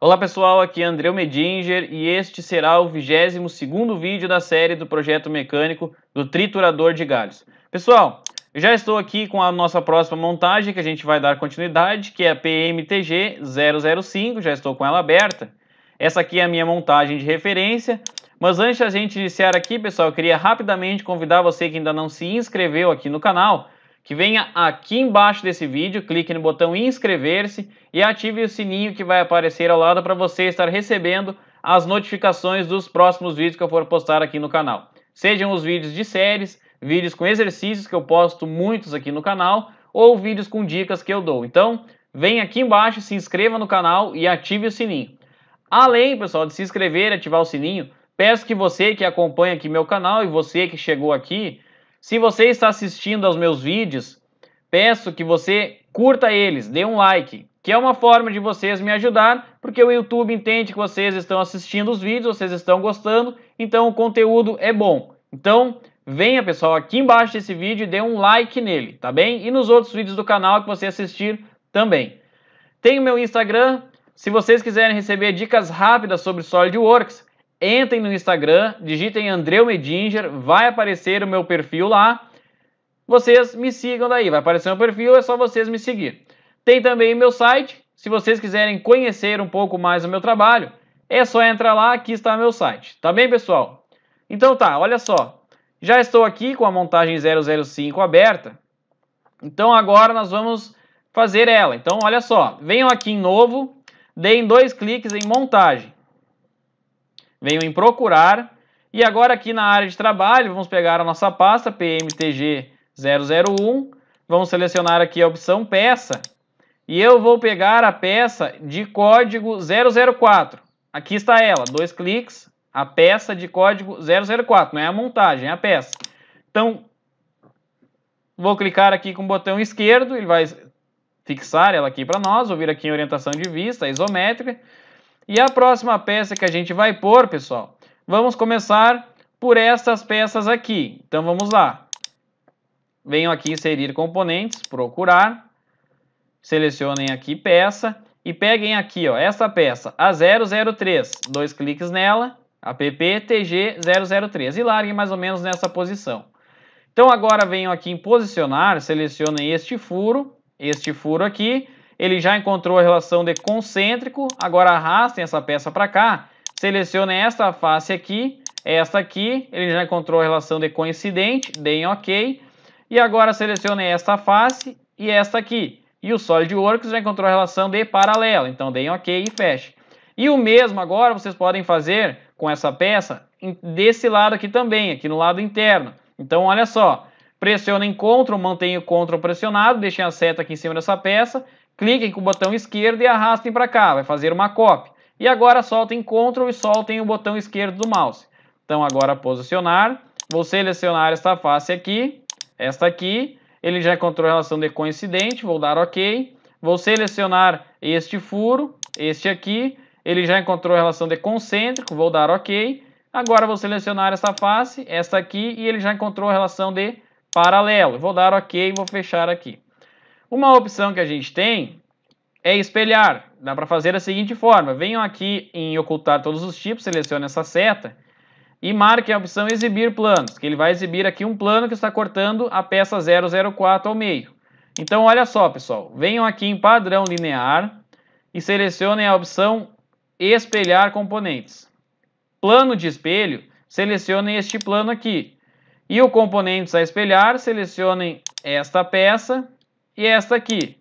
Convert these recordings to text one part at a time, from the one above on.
Olá pessoal, aqui é André Medinger e este será o 22º vídeo da série do projeto mecânico do triturador de galhos. Pessoal, já estou aqui com a nossa próxima montagem que a gente vai dar continuidade, que é a PMTG 005, já estou com ela aberta. Essa aqui é a minha montagem de referência, mas antes da gente iniciar aqui, pessoal, eu queria rapidamente convidar você que ainda não se inscreveu aqui no canal que venha aqui embaixo desse vídeo, clique no botão inscrever-se e ative o sininho que vai aparecer ao lado para você estar recebendo as notificações dos próximos vídeos que eu for postar aqui no canal. Sejam os vídeos de séries, vídeos com exercícios que eu posto muitos aqui no canal ou vídeos com dicas que eu dou. Então, vem aqui embaixo, se inscreva no canal e ative o sininho. Além, pessoal, de se inscrever e ativar o sininho, peço que você que acompanha aqui meu canal e você que chegou aqui, se você está assistindo aos meus vídeos, peço que você curta eles, dê um like, que é uma forma de vocês me ajudar, porque o YouTube entende que vocês estão assistindo os vídeos, vocês estão gostando, então o conteúdo é bom. Então, venha pessoal aqui embaixo desse vídeo e dê um like nele, tá bem? E nos outros vídeos do canal que você assistir também. Tem o meu Instagram, se vocês quiserem receber dicas rápidas sobre SolidWorks, entrem no Instagram, digitem Andreu Medinger, vai aparecer o meu perfil lá. Vocês me sigam daí, vai aparecer o meu perfil, é só vocês me seguir. Tem também meu site, se vocês quiserem conhecer um pouco mais o meu trabalho, é só entrar lá, aqui está meu site. Tá bem, pessoal? Então tá, olha só. Já estou aqui com a montagem 005 aberta. Então agora nós vamos fazer ela. Então olha só, venham aqui em novo, deem dois cliques em montagem venho em procurar. E agora aqui na área de trabalho, vamos pegar a nossa pasta PMTG 001, vamos selecionar aqui a opção peça, e eu vou pegar a peça de código 004. Aqui está ela, dois cliques, a peça de código 004, não é a montagem, é a peça. Então, vou clicar aqui com o botão esquerdo, ele vai fixar ela aqui para nós, vou vir aqui em orientação de vista, isométrica, e a próxima peça que a gente vai pôr, pessoal, vamos começar por essas peças aqui. Então vamos lá. Venham aqui inserir componentes, procurar, selecionem aqui peça e peguem aqui, ó, essa peça, a 003, dois cliques nela, AppTG003 e larguem mais ou menos nessa posição. Então agora venham aqui em posicionar, selecionem este furo, este furo aqui, ele já encontrou a relação de concêntrico, agora arrastem essa peça para cá, selecionem esta face aqui, esta aqui, ele já encontrou a relação de coincidente, deem OK, e agora selecionem esta face e esta aqui. E o SolidWorks já encontrou a relação de paralelo, então deem OK e feche. E o mesmo agora vocês podem fazer com essa peça desse lado aqui também, aqui no lado interno. Então olha só, pressionem CTRL, mantenham o CTRL pressionado, deixem a seta aqui em cima dessa peça cliquem com o botão esquerdo e arrastem para cá, vai fazer uma cópia. E agora soltem Ctrl e soltem o botão esquerdo do mouse. Então agora posicionar, vou selecionar esta face aqui, esta aqui, ele já encontrou a relação de coincidente, vou dar OK. Vou selecionar este furo, este aqui, ele já encontrou a relação de concêntrico, vou dar OK. Agora vou selecionar esta face, esta aqui, e ele já encontrou a relação de paralelo. Vou dar OK e vou fechar aqui. Uma opção que a gente tem é espelhar. Dá para fazer da seguinte forma. Venham aqui em ocultar todos os tipos, selecione essa seta e marque a opção exibir planos, que ele vai exibir aqui um plano que está cortando a peça 004 ao meio. Então olha só pessoal, venham aqui em padrão linear e selecionem a opção espelhar componentes. Plano de espelho, selecionem este plano aqui. E o componentes a espelhar, selecionem esta peça e esta aqui.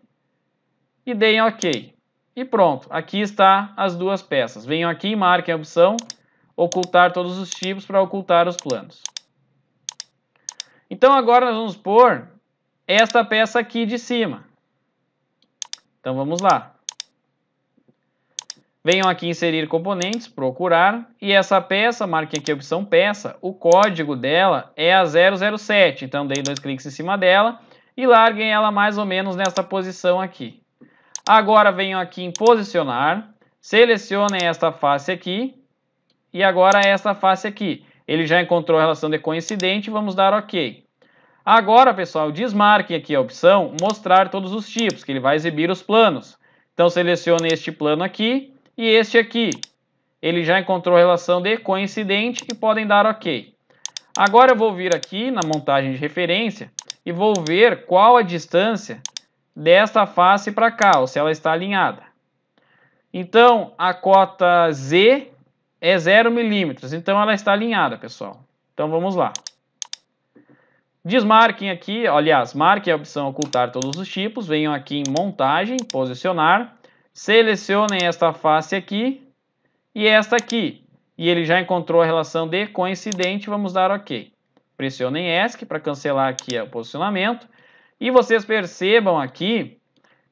E deem OK. E pronto, aqui está as duas peças. Venham aqui e marquem a opção ocultar todos os tipos para ocultar os planos. Então agora nós vamos pôr esta peça aqui de cima. Então vamos lá. Venham aqui inserir componentes, procurar, e essa peça, marquem aqui a opção peça, o código dela é a 007, então dei dois cliques em cima dela, e larguem ela mais ou menos nessa posição aqui. Agora venham aqui em posicionar, selecionem esta face aqui e agora esta face aqui. Ele já encontrou a relação de coincidente, vamos dar OK. Agora, pessoal, desmarquem aqui a opção mostrar todos os tipos, que ele vai exibir os planos. Então selecione este plano aqui E este aqui, ele já encontrou relação de coincidente e podem dar OK. Agora eu vou vir aqui na montagem de referência e vou ver qual a distância desta face para cá, ou se ela está alinhada. Então, a cota Z é 0 milímetros, então ela está alinhada, pessoal. Então, vamos lá. Desmarquem aqui, aliás, marquem a opção ocultar todos os tipos, venham aqui em montagem, posicionar, selecionem esta face aqui e esta aqui. E ele já encontrou a relação de coincidente, vamos dar OK. Pressionem ESC para cancelar aqui o posicionamento. E vocês percebam aqui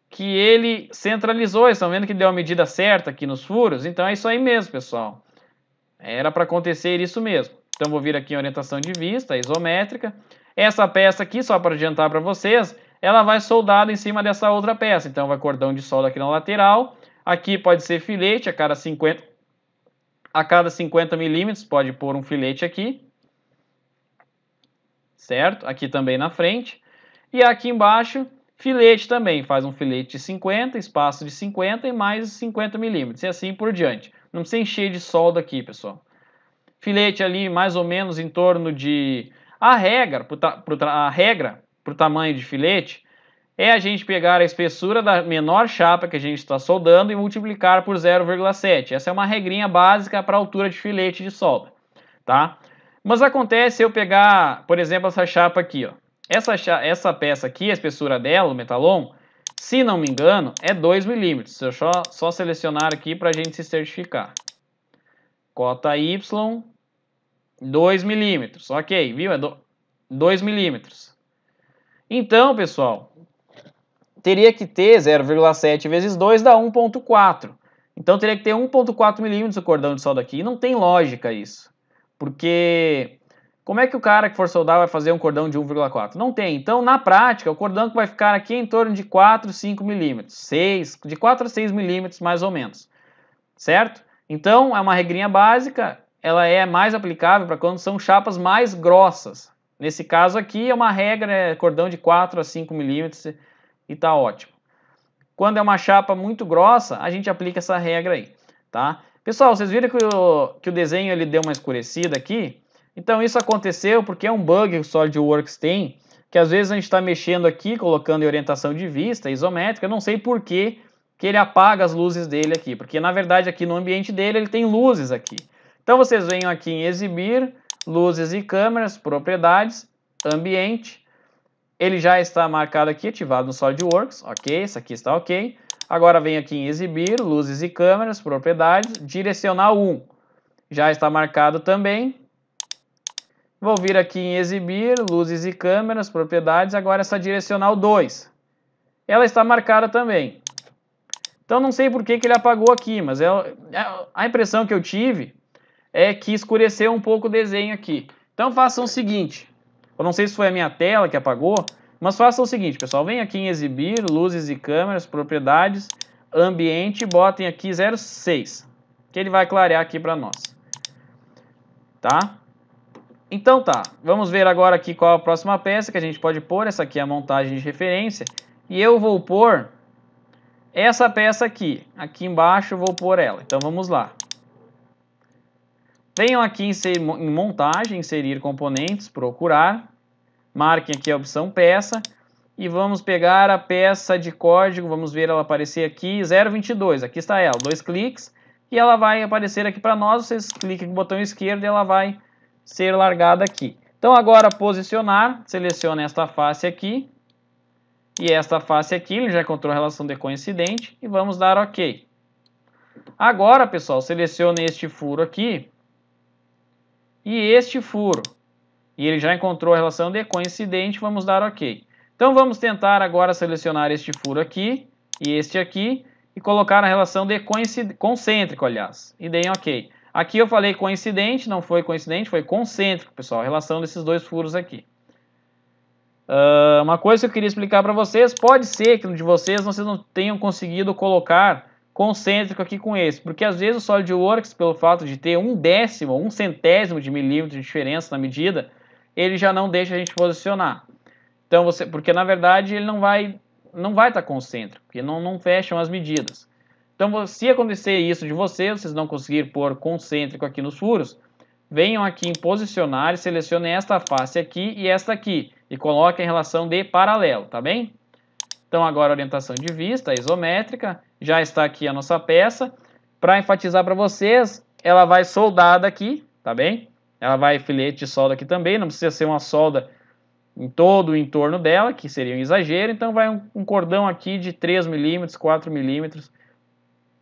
que ele centralizou, estão vendo que deu a medida certa aqui nos furos? Então é isso aí mesmo, pessoal. Era para acontecer isso mesmo. Então vou vir aqui em orientação de vista, isométrica. Essa peça aqui, só para adiantar para vocês, ela vai soldada em cima dessa outra peça. Então vai cordão de solda aqui na lateral. Aqui pode ser filete a cada 50 a cada 50 milímetros pode pôr um filete aqui. Certo? Aqui também na frente. E aqui embaixo, filete também. Faz um filete de 50, espaço de 50 e mais 50 milímetros. E assim por diante. Não precisa encher de solda aqui, pessoal. Filete ali mais ou menos em torno de a regra, para o tamanho de filete é a gente pegar a espessura da menor chapa que a gente está soldando e multiplicar por 0,7. Essa é uma regrinha básica para a altura de filete de solda, tá? Mas acontece eu pegar, por exemplo, essa chapa aqui, ó. Essa, essa peça aqui, a espessura dela, o metalon, se não me engano, é 2 milímetros. Eu só, só selecionar aqui para a gente se certificar. Cota Y, 2 milímetros. Ok, viu? É 2 milímetros. Então, pessoal, teria que ter 0,7 vezes 2 dá 1,4. Então teria que ter 1,4 milímetros o cordão de solda aqui. Não tem lógica isso. Porque como é que o cara que for soldar vai fazer um cordão de 1,4? Não tem. Então, na prática, o cordão vai ficar aqui é em torno de 4, 5 milímetros. 6, de 4 a 6 milímetros mais ou menos. Certo? Então, é uma regrinha básica ela é mais aplicável para quando são chapas mais grossas. Nesse caso aqui é uma regra, é cordão de 4 a 5 milímetros e está ótimo. Quando é uma chapa muito grossa, a gente aplica essa regra aí, tá? Pessoal, vocês viram que o, que o desenho ele deu uma escurecida aqui? Então isso aconteceu porque é um bug que o SolidWorks tem, que às vezes a gente está mexendo aqui, colocando em orientação de vista, isométrica, não sei por que, que ele apaga as luzes dele aqui, porque na verdade aqui no ambiente dele ele tem luzes aqui. Então vocês venham aqui em exibir, luzes e câmeras, propriedades, ambiente. Ele já está marcado aqui, ativado no SolidWorks, ok, isso aqui está ok. Agora vem aqui em exibir, luzes e câmeras, propriedades, direcional 1. Já está marcado também. Vou vir aqui em exibir, luzes e câmeras, propriedades, agora essa direcional 2. Ela está marcada também. Então não sei por que, que ele apagou aqui, mas é, é a impressão que eu tive é que escureceu um pouco o desenho aqui. Então façam o seguinte, eu não sei se foi a minha tela que apagou, mas façam o seguinte, pessoal, vem aqui em exibir, luzes e câmeras, propriedades, ambiente, botem aqui 06, que ele vai clarear aqui para nós. Tá? Então tá, vamos ver agora aqui qual a próxima peça que a gente pode pôr, essa aqui é a montagem de referência, e eu vou pôr essa peça aqui, aqui embaixo vou pôr ela, então vamos lá. Venham aqui em montagem, inserir componentes, procurar, marquem aqui a opção peça. E vamos pegar a peça de código, vamos ver ela aparecer aqui, 022, aqui está ela, dois cliques. E ela vai aparecer aqui para nós, vocês cliquem no botão esquerdo e ela vai ser largada aqui. Então agora posicionar, selecione esta face aqui. E esta face aqui, ele já encontrou a relação de coincidente. E vamos dar OK. Agora, pessoal, selecione este furo aqui. E este furo. E ele já encontrou a relação de coincidente, vamos dar OK. Então vamos tentar agora selecionar este furo aqui e este aqui e colocar a relação de concêntrico, aliás, e deem OK. Aqui eu falei coincidente, não foi coincidente, foi concêntrico, pessoal, a relação desses dois furos aqui. Uh, uma coisa que eu queria explicar para vocês, pode ser que um de vocês vocês não tenham conseguido colocar concêntrico aqui com esse, porque às vezes o SolidWorks, pelo fato de ter um décimo, um centésimo de milímetro de diferença na medida, ele já não deixa a gente posicionar. Então você, porque na verdade ele não vai, não vai estar tá concêntrico, porque não, não fecham as medidas. Então, se acontecer isso de vocês, vocês não conseguirem pôr concêntrico aqui nos furos, venham aqui em posicionar e selecionem esta face aqui e esta aqui e coloquem em relação de paralelo, tá bem? Então agora orientação de vista, isométrica, já está aqui a nossa peça. Para enfatizar para vocês, ela vai soldada aqui, tá bem? Ela vai filete de solda aqui também, não precisa ser uma solda em todo o entorno dela, que seria um exagero, então vai um, um cordão aqui de 3 milímetros, 4 milímetros,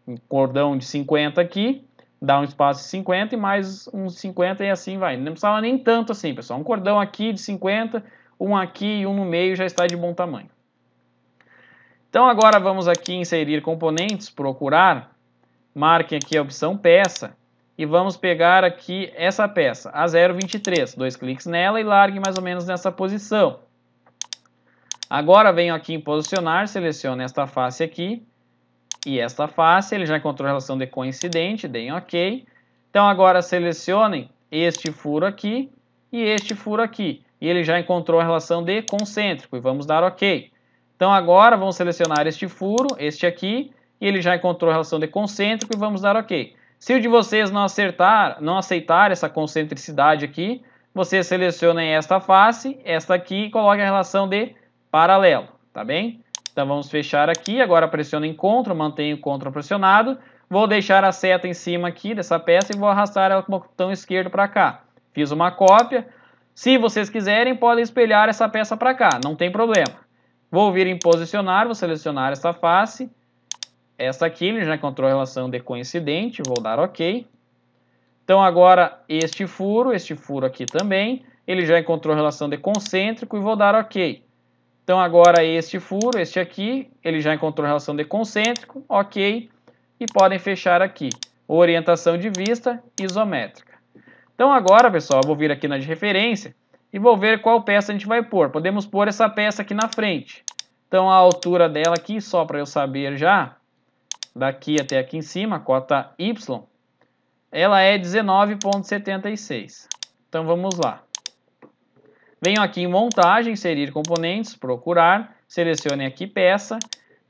um cordão de 50 aqui, dá um espaço de 50 e mais uns 50 e assim vai. Não precisava nem tanto assim, pessoal. Um cordão aqui de 50, um aqui e um no meio já está de bom tamanho. Então agora vamos aqui inserir componentes, procurar, marquem aqui a opção peça e vamos pegar aqui essa peça, a 023, dois cliques nela e largue mais ou menos nessa posição. Agora venho aqui em posicionar, seleciono esta face aqui e esta face, ele já encontrou a relação de coincidente, deem OK. Então agora selecionem este furo aqui e este furo aqui. E ele já encontrou a relação de concêntrico e vamos dar OK. Então agora vamos selecionar este furo, este aqui, e ele já encontrou a relação de concêntrico e vamos dar OK. Se o de vocês não acertar, não aceitar essa concentricidade aqui, vocês selecionem esta face, esta aqui e coloquem a relação de paralelo, tá bem? Então vamos fechar aqui, agora pressiono em CTRL, mantenho CTRL pressionado, vou deixar a seta em cima aqui dessa peça e vou arrastar ela com o botão esquerdo para cá. Fiz uma cópia, se vocês quiserem podem espelhar essa peça para cá, não tem problema. Vou vir em posicionar, vou selecionar esta face, esta aqui, ele já encontrou a relação de coincidente, vou dar OK. Então agora este furo, este furo aqui também, ele já encontrou a relação de concêntrico e vou dar OK. Então agora este furo, este aqui, ele já encontrou a relação de concêntrico, OK, e podem fechar aqui. Orientação de vista isométrica. Então agora, pessoal, eu vou vir aqui na de referência e vou ver qual peça a gente vai pôr. Podemos pôr essa peça aqui na frente. Então a altura dela aqui, só para eu saber já, daqui até aqui em cima, cota Y, ela é 19,76. Então vamos lá. Venho aqui em montagem, inserir componentes, procurar, selecione aqui peça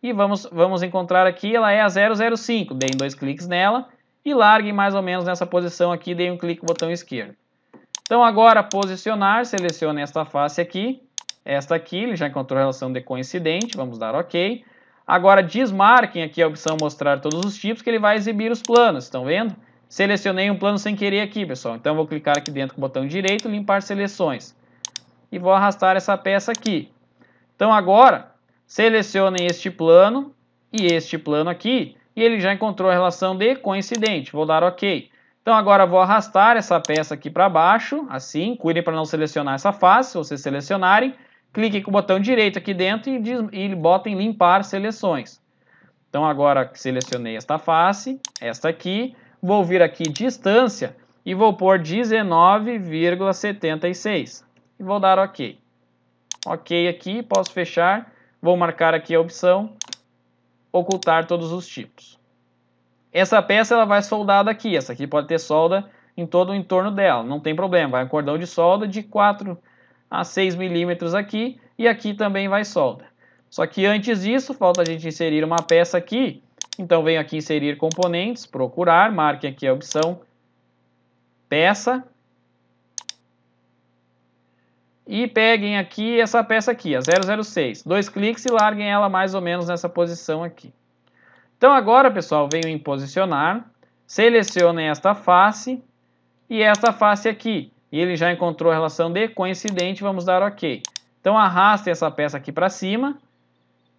e vamos, vamos encontrar aqui, ela é a 005. Deem dois cliques nela e larguem mais ou menos nessa posição aqui, deem um clique no botão esquerdo. Então agora posicionar, selecione esta face aqui, esta aqui, ele já encontrou a relação de coincidente, vamos dar OK. Agora desmarquem aqui a opção mostrar todos os tipos que ele vai exibir os planos, estão vendo? Selecionei um plano sem querer aqui, pessoal, então vou clicar aqui dentro com o botão direito, limpar seleções. E vou arrastar essa peça aqui. Então agora, selecionem este plano e este plano aqui, e ele já encontrou a relação de coincidente, vou dar OK. Então agora vou arrastar essa peça aqui para baixo, assim, cuidem para não selecionar essa face, se vocês selecionarem, clique com o botão direito aqui dentro e, diz, e botem limpar seleções. Então agora selecionei esta face, esta aqui, vou vir aqui distância e vou pôr 19,76 e vou dar OK. OK aqui, posso fechar, vou marcar aqui a opção ocultar todos os tipos. Essa peça ela vai soldada aqui, essa aqui pode ter solda em todo o entorno dela, não tem problema, vai um cordão de solda de 4 a 6 milímetros aqui e aqui também vai solda. Só que antes disso, falta a gente inserir uma peça aqui, então venho aqui inserir componentes, procurar, marque aqui a opção peça e peguem aqui essa peça aqui, a 006, dois cliques e larguem ela mais ou menos nessa posição aqui. Então agora, pessoal, venho em posicionar, selecionem esta face e esta face aqui. E ele já encontrou a relação de coincidente, vamos dar OK. Então arrastem essa peça aqui para cima,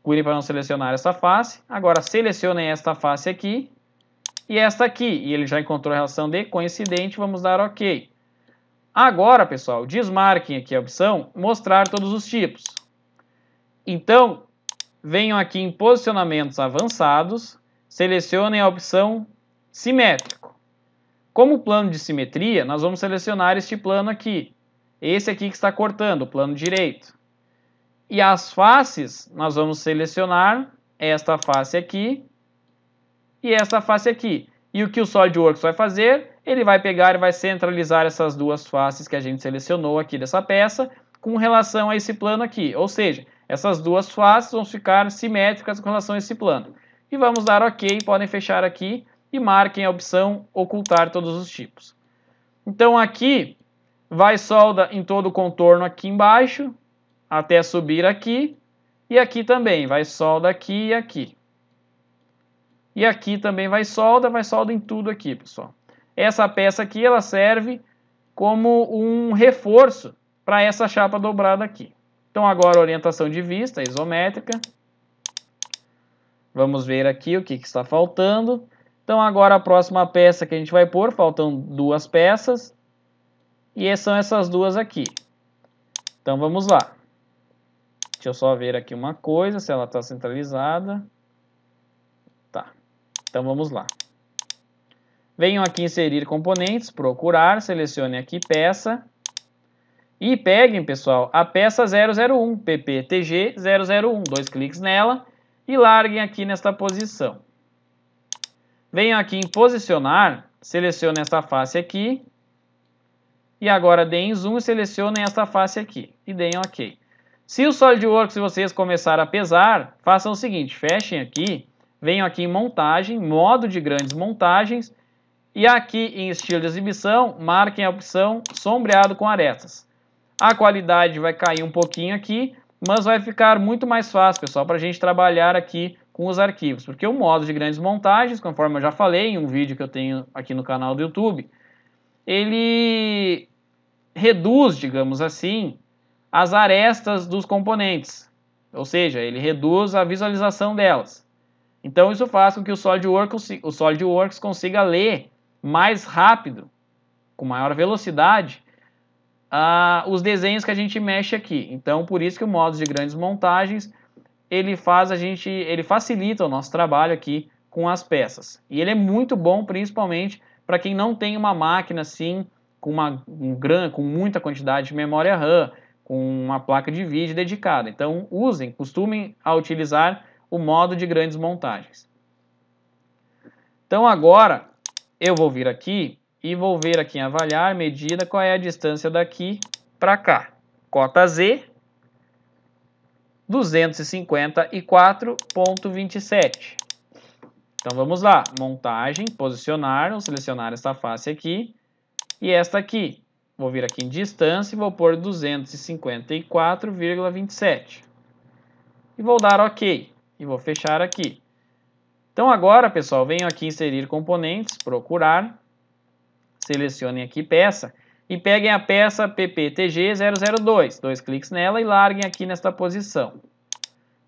cuidem para não selecionar essa face. Agora selecionem esta face aqui e esta aqui. E ele já encontrou a relação de coincidente, vamos dar OK. Agora, pessoal, desmarquem aqui a opção mostrar todos os tipos. Então, venham aqui em posicionamentos avançados, selecionem a opção simétrico. Como plano de simetria, nós vamos selecionar este plano aqui. Esse aqui que está cortando, o plano direito. E as faces, nós vamos selecionar esta face aqui e esta face aqui. E o que o SolidWorks vai fazer? Ele vai pegar e vai centralizar essas duas faces que a gente selecionou aqui dessa peça com relação a esse plano aqui. Ou seja, essas duas faces vão ficar simétricas com relação a esse plano. e vamos dar OK, podem fechar aqui e marquem a opção ocultar todos os tipos. Então aqui vai solda em todo o contorno aqui embaixo, até subir aqui, e aqui também vai solda aqui e aqui. E aqui também vai solda, vai solda em tudo aqui, pessoal. Essa peça aqui, ela serve como um reforço para essa chapa dobrada aqui. Então agora orientação de vista, isométrica. Vamos ver aqui o que, que está faltando. Então agora a próxima peça que a gente vai pôr, faltam duas peças. E são essas duas aqui. Então vamos lá. Deixa eu só ver aqui uma coisa, se ela está centralizada. Tá. Então vamos lá. Venham aqui inserir componentes, procurar, selecione aqui peça. E peguem, pessoal, a peça 001, PPTG 001. Dois cliques nela e larguem aqui nesta posição. Venham aqui em posicionar, selecione esta face aqui. E agora deem zoom e selecionem esta face aqui. E deem OK. Se o SolidWorks vocês começarem a pesar, façam o seguinte, fechem aqui venho aqui em montagem, modo de grandes montagens, e aqui em estilo de exibição, marquem a opção sombreado com arestas. A qualidade vai cair um pouquinho aqui, mas vai ficar muito mais fácil, pessoal, para a gente trabalhar aqui com os arquivos, porque o modo de grandes montagens, conforme eu já falei em um vídeo que eu tenho aqui no canal do YouTube, ele reduz, digamos assim, as arestas dos componentes, ou seja, ele reduz a visualização delas. Então isso faz com que o SolidWorks, o SolidWorks consiga ler mais rápido, com maior velocidade, uh, os desenhos que a gente mexe aqui. Então por isso que o modo de grandes montagens ele faz a gente, ele facilita o nosso trabalho aqui com as peças. E ele é muito bom, principalmente para quem não tem uma máquina assim com uma um gran, com muita quantidade de memória RAM, com uma placa de vídeo dedicada. Então usem, costumem a utilizar o modo de grandes montagens. Então agora eu vou vir aqui e vou ver aqui em avaliar medida qual é a distância daqui para cá. Cota Z 254.27. Então vamos lá, montagem, posicionar, vou selecionar esta face aqui e esta aqui. Vou vir aqui em distância e vou pôr 254,27. E vou dar OK e vou fechar aqui. Então agora, pessoal, venho aqui inserir componentes, procurar, selecionem aqui peça e peguem a peça PPTG002, dois cliques nela e larguem aqui nesta posição.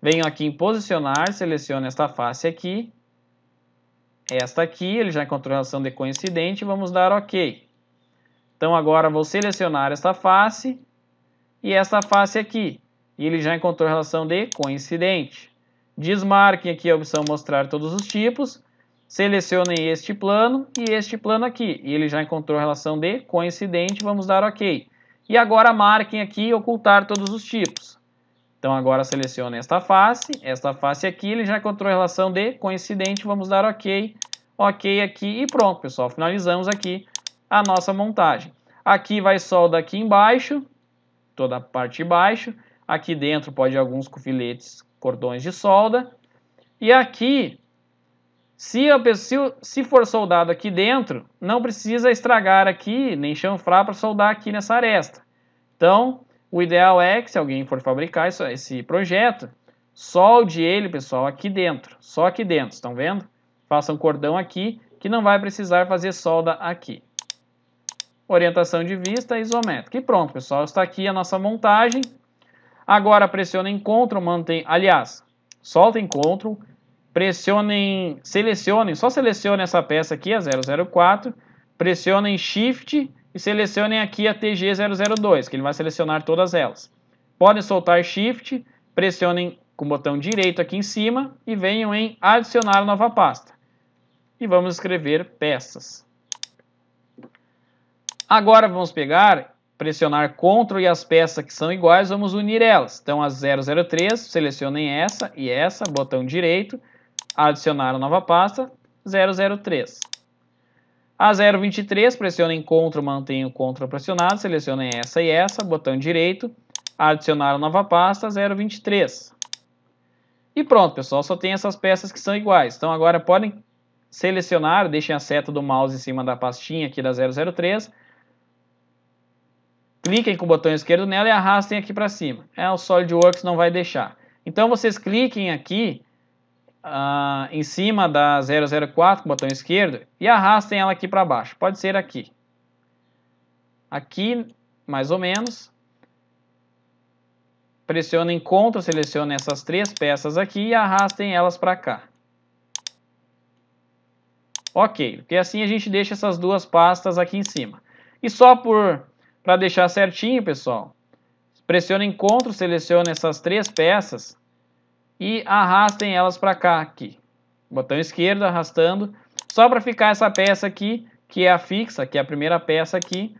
Venho aqui em posicionar, seleciono esta face aqui, esta aqui, ele já encontrou relação de coincidente, vamos dar OK. Então agora vou selecionar esta face e esta face aqui, e ele já encontrou relação de coincidente. Desmarquem aqui a opção mostrar todos os tipos, selecionem este plano e este plano aqui. E ele já encontrou a relação de coincidente, vamos dar OK. E agora marquem aqui ocultar todos os tipos. Então agora selecionem esta face, esta face aqui, ele já encontrou a relação de coincidente, vamos dar OK, OK aqui e pronto, pessoal. Finalizamos aqui a nossa montagem. Aqui vai solda aqui embaixo, toda a parte de baixo. Aqui dentro pode alguns filetes cordões de solda. E aqui, se, a pessoa, se for soldado aqui dentro, não precisa estragar aqui, nem chanfrar para soldar aqui nessa aresta. Então, o ideal é que se alguém for fabricar isso, esse projeto, solde ele, pessoal, aqui dentro, só aqui dentro, estão vendo? Faça um cordão aqui, que não vai precisar fazer solda aqui. Orientação de vista isométrica. E pronto, pessoal, está aqui a nossa montagem. Agora pressionem Ctrl, mantém, aliás, soltem Ctrl, pressionem, selecionem, só selecionem essa peça aqui, a 004, pressionem Shift e selecionem aqui a TG002, que ele vai selecionar todas elas. Podem soltar Shift, pressionem com o botão direito aqui em cima e venham em adicionar nova pasta. E vamos escrever peças. Agora vamos pegar pressionar CTRL e as peças que são iguais, vamos unir elas. Então, a 003, selecionem essa e essa, botão direito, adicionar a nova pasta, 003. A 023, pressionem CTRL, mantenham o CTRL pressionado, selecionem essa e essa, botão direito, adicionar a nova pasta, 023. E pronto, pessoal, só tem essas peças que são iguais. Então agora podem selecionar, deixem a seta do mouse em cima da pastinha aqui da 003, cliquem com o botão esquerdo nela e arrastem aqui para cima. É, o SolidWorks não vai deixar. Então vocês cliquem aqui uh, em cima da 004 com o botão esquerdo e arrastem ela aqui para baixo. Pode ser aqui. Aqui, mais ou menos. Pressionem Ctrl, selecionem essas três peças aqui e arrastem elas para cá. Ok, porque assim a gente deixa essas duas pastas aqui em cima. E só para deixar certinho, pessoal, pressionem Ctrl, selecionem essas três peças e arrastem elas para cá aqui. Botão esquerdo arrastando, só para ficar essa peça aqui, que é a fixa, que é a primeira peça aqui,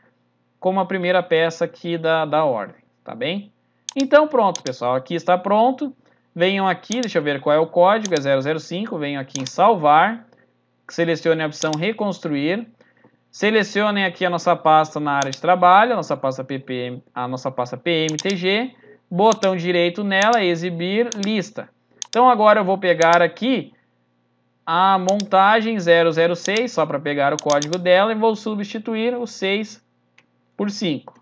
como a primeira peça aqui da, da ordem, tá bem? Então pronto, pessoal, aqui está pronto. Venham aqui, deixa eu ver qual é o código, é 005, venham aqui em salvar, selecione a opção reconstruir, selecionem aqui a nossa pasta na área de trabalho, a nossa pasta ppm, a nossa pasta PMTG, botão direito nela, exibir lista. Então agora eu vou pegar aqui a montagem 006, só para pegar o código dela, e vou substituir o 6 por 5.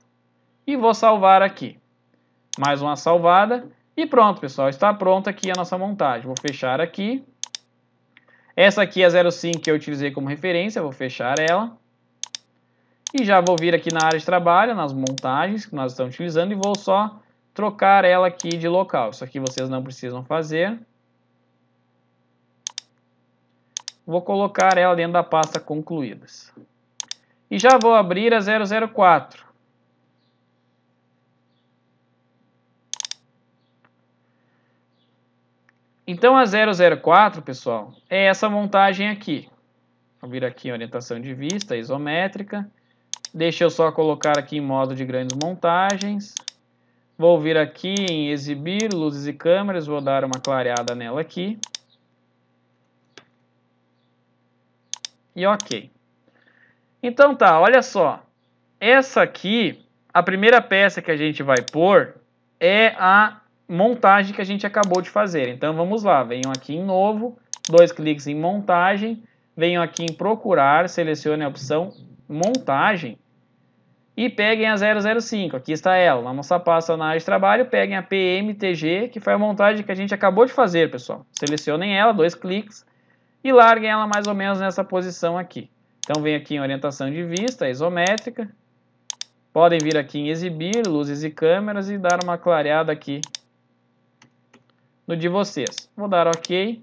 E vou salvar aqui. Mais uma salvada. E pronto, pessoal, está pronta aqui a nossa montagem. Vou fechar aqui. Essa aqui é a 05 que eu utilizei como referência, vou fechar ela. E já vou vir aqui na área de trabalho, nas montagens que nós estamos utilizando, e vou só trocar ela aqui de local. Isso aqui vocês não precisam fazer. Vou colocar ela dentro da pasta concluídas. E já vou abrir a 004. Então a 004, pessoal, é essa montagem aqui. Vou vir aqui em orientação de vista, isométrica. Deixa eu só colocar aqui em modo de grandes montagens. Vou vir aqui em exibir luzes e câmeras, vou dar uma clareada nela aqui. E ok. Então tá, olha só. Essa aqui, a primeira peça que a gente vai pôr é a montagem que a gente acabou de fazer. Então vamos lá, venham aqui em novo, dois cliques em montagem, venham aqui em procurar, selecione a opção montagem e peguem a 005, aqui está ela, na nossa pasta na área de trabalho, peguem a PMTG, que foi a montagem que a gente acabou de fazer, pessoal. Selecionem ela, dois cliques, e larguem ela mais ou menos nessa posição aqui. Então vem aqui em orientação de vista, isométrica, podem vir aqui em exibir, luzes e câmeras, e dar uma clareada aqui no de vocês. Vou dar OK.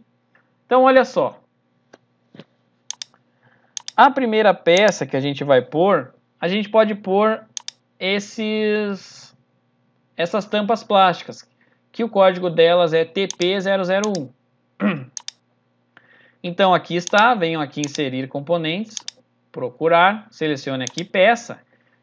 Então olha só, a primeira peça que a gente vai pôr a gente pode pôr esses, essas tampas plásticas, que o código delas é TP001. Então aqui está, venho aqui inserir componentes, procurar, selecione aqui peça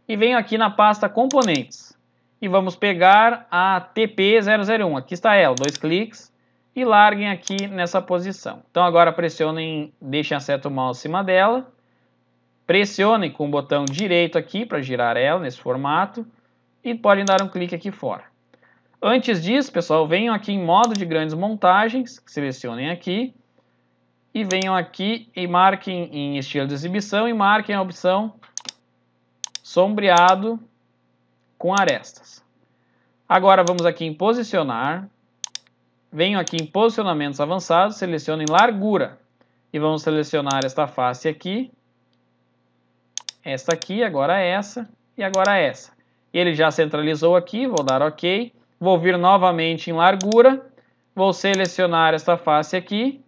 e venho aqui na pasta componentes. E vamos pegar a TP001, aqui está ela, dois cliques e larguem aqui nessa posição. Então agora pressionem, deixem a seta o mouse em cima dela Pressionem com o botão direito aqui para girar ela nesse formato e podem dar um clique aqui fora. Antes disso, pessoal, venham aqui em modo de grandes montagens, selecionem aqui e venham aqui e marquem em estilo de exibição e marquem a opção sombreado com arestas. Agora vamos aqui em posicionar, venham aqui em posicionamentos avançados, selecionem largura e vamos selecionar esta face aqui essa aqui, agora essa e agora essa. Ele já centralizou aqui, vou dar OK. Vou vir novamente em largura, vou selecionar esta face aqui,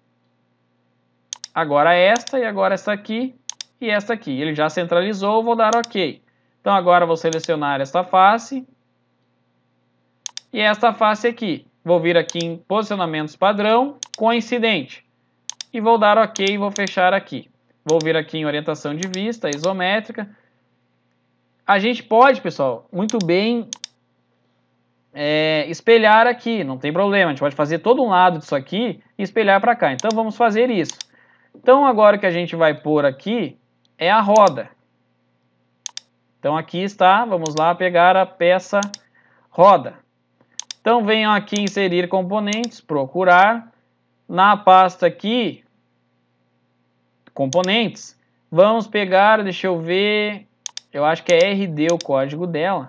agora esta e agora esta aqui e esta aqui. Ele já centralizou, vou dar OK. Então agora vou selecionar esta face e esta face aqui. Vou vir aqui em posicionamentos padrão, coincidente. E vou dar OK e vou fechar aqui. Vou vir aqui em orientação de vista, isométrica. A gente pode, pessoal, muito bem é, espelhar aqui, não tem problema. A gente pode fazer todo um lado disso aqui e espelhar para cá. Então vamos fazer isso. Então agora o que a gente vai pôr aqui é a roda. Então aqui está, vamos lá pegar a peça roda. Então venham aqui inserir componentes, procurar. Na pasta aqui, componentes, vamos pegar, deixa eu ver, eu acho que é RD o código dela.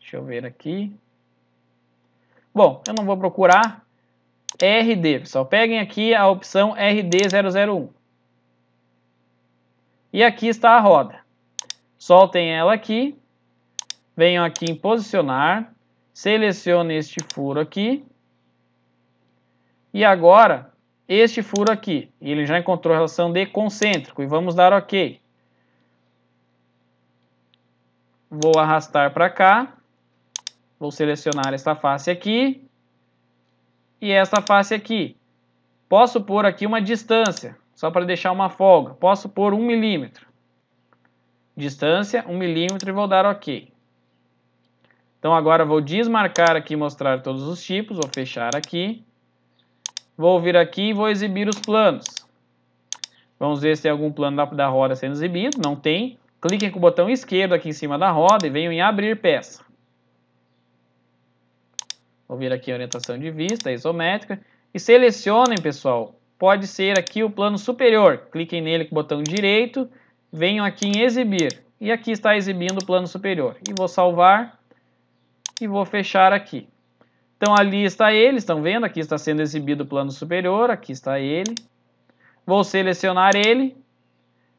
Deixa eu ver aqui. Bom, eu não vou procurar RD, pessoal. Peguem aqui a opção RD001. E aqui está a roda. Soltem ela aqui. Venham aqui em posicionar. Selecione este furo aqui. E agora, este furo aqui. Ele já encontrou a relação de concêntrico. E vamos dar OK. Vou arrastar para cá. Vou selecionar esta face aqui e esta face aqui. Posso pôr aqui uma distância, só para deixar uma folga. Posso pôr 1 milímetro. Distância 1 milímetro e vou dar OK. Então agora vou desmarcar aqui e mostrar todos os tipos. Vou fechar aqui. Vou vir aqui e vou exibir os planos. Vamos ver se tem algum plano da, da roda sendo exibido. Não tem. Cliquem com o botão esquerdo aqui em cima da roda e venham em abrir peça. Vou vir aqui em orientação de vista, isométrica, e selecionem, pessoal, pode ser aqui o plano superior. Cliquem nele com o botão direito, venham aqui em exibir, e aqui está exibindo o plano superior. E vou salvar e vou fechar aqui. Então ali está ele, estão vendo? Aqui está sendo exibido o plano superior, aqui está ele. Vou selecionar ele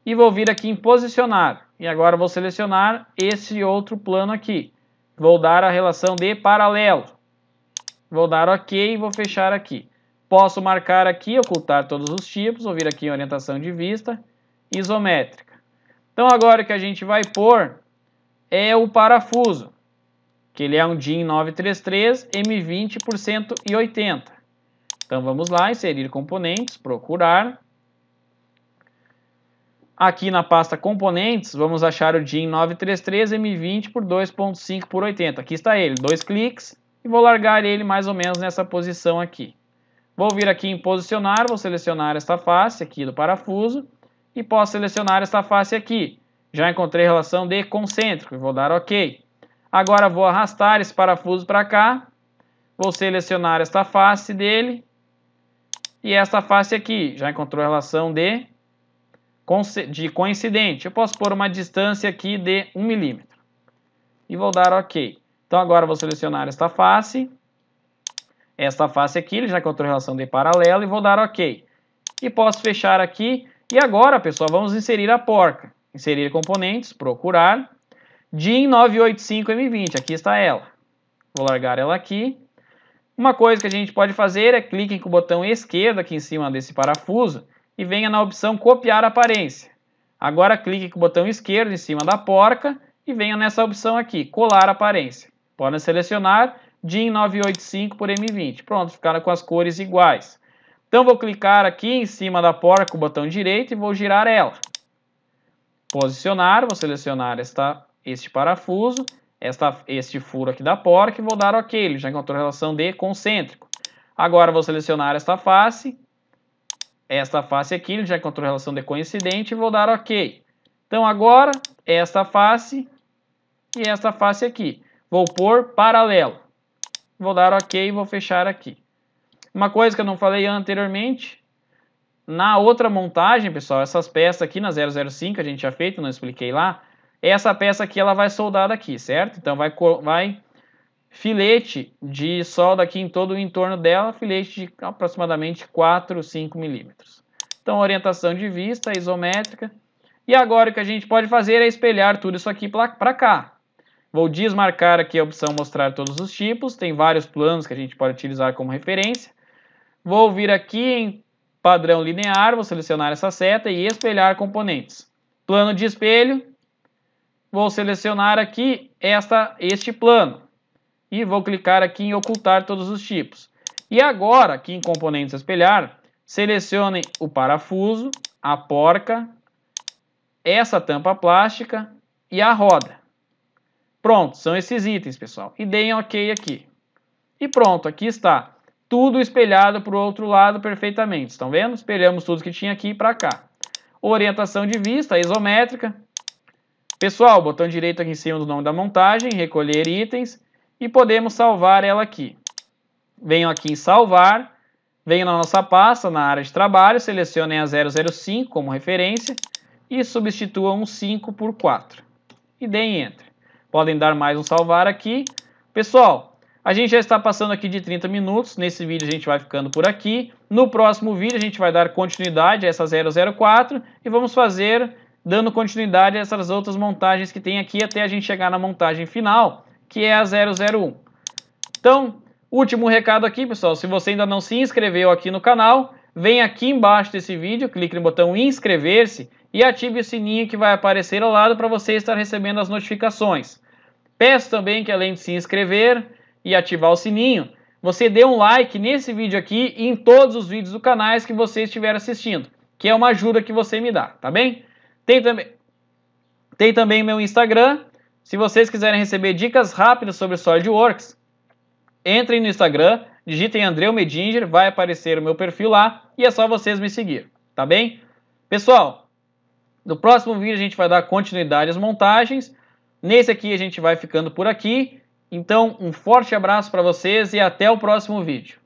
e vou vir aqui em posicionar. E agora vou selecionar esse outro plano aqui. Vou dar a relação de paralelo. Vou dar OK e vou fechar aqui. Posso marcar aqui, ocultar todos os tipos, vou vir aqui em orientação de vista, isométrica. Então agora o que a gente vai pôr é o parafuso, que ele é um DIN 933 M20 por 180. Então vamos lá, inserir componentes, procurar. Aqui na pasta componentes, vamos achar o DIN 933 M20 por 2.5 por 80. Aqui está ele, dois cliques e vou largar ele mais ou menos nessa posição aqui. Vou vir aqui em posicionar, vou selecionar esta face aqui do parafuso e posso selecionar esta face aqui. Já encontrei relação de concêntrico vou dar OK. Agora vou arrastar esse parafuso para cá, vou selecionar esta face dele e esta face aqui. Já encontrou relação de, de coincidente. Eu posso pôr uma distância aqui de 1 milímetro e vou dar OK. Então agora vou selecionar esta face, esta face aqui, ele já encontrou relação de paralelo e vou dar OK. E posso fechar aqui. E agora, pessoal, vamos inserir a porca. Inserir componentes, procurar. DIN 985M20, aqui está ela. Vou largar ela aqui. Uma coisa que a gente pode fazer é clique com o botão esquerdo aqui em cima desse parafuso e venha na opção copiar aparência. Agora clique com o botão esquerdo em cima da porca e venha nessa opção aqui, colar aparência. Podem selecionar DIN 985 por M20. Pronto, ficaram com as cores iguais. Então vou clicar aqui em cima da porca com o botão direito e vou girar ela. Posicionar, vou selecionar esta, este parafuso, esta, este furo aqui da porca e vou dar OK. Ele já encontrou relação de concêntrico. Agora vou selecionar esta face, esta face aqui, ele já encontrou relação de coincidente e vou dar OK. Então agora, esta face e esta face aqui. Vou pôr paralelo. Vou dar OK e vou fechar aqui. Uma coisa que eu não falei anteriormente, na outra montagem, pessoal, essas peças aqui na 005, a gente já feito, não expliquei lá, essa peça aqui ela vai soldada aqui, certo? Então vai, vai filete de solda aqui em todo o entorno dela, filete de aproximadamente 4, 5 milímetros. Então orientação de vista, isométrica. E agora o que a gente pode fazer é espelhar tudo isso aqui para cá. Vou desmarcar aqui a opção mostrar todos os tipos, tem vários planos que a gente pode utilizar como referência. Vou vir aqui em padrão linear, vou selecionar essa seta e espelhar componentes. Plano de espelho, vou selecionar aqui esta, este plano e vou clicar aqui em ocultar todos os tipos. E agora, aqui em componentes espelhar, selecione o parafuso, a porca, essa tampa plástica e a roda. Pronto, são esses itens, pessoal. E deem OK aqui. E pronto, aqui está. Tudo espelhado para o outro lado perfeitamente. Estão vendo? Espelhamos tudo que tinha aqui para cá. Orientação de vista, isométrica. Pessoal, botão direito aqui em cima do nome da montagem, recolher itens. e podemos salvar ela aqui. Venho aqui em salvar, venho na nossa pasta, na área de trabalho, selecionem a 005 como referência e substituam um 5 por 4. E deem Enter. Podem dar mais um salvar aqui. Pessoal, a gente já está passando aqui de 30 minutos. Nesse vídeo a gente vai ficando por aqui. No próximo vídeo a gente vai dar continuidade a essa 004 e vamos fazer dando continuidade a essas outras montagens que tem aqui até a gente chegar na montagem final, que é a 001. Então, último recado aqui, pessoal, se você ainda não se inscreveu aqui no canal, vem aqui embaixo desse vídeo, clique no botão inscrever-se e ative o sininho que vai aparecer ao lado para você estar recebendo as notificações. Peço também que além de se inscrever e ativar o sininho, você dê um like nesse vídeo aqui e em todos os vídeos do canal que você estiver assistindo, que é uma ajuda que você me dá, tá bem? Tem também, tem também meu Instagram, se vocês quiserem receber dicas rápidas sobre SolidWorks, entrem no Instagram, digitem Andreu Medinger, vai aparecer o meu perfil lá e é só vocês me seguir, tá bem? Pessoal, no próximo vídeo a gente vai dar continuidade às montagens. Nesse aqui a gente vai ficando por aqui. Então, um forte abraço para vocês e até o próximo vídeo.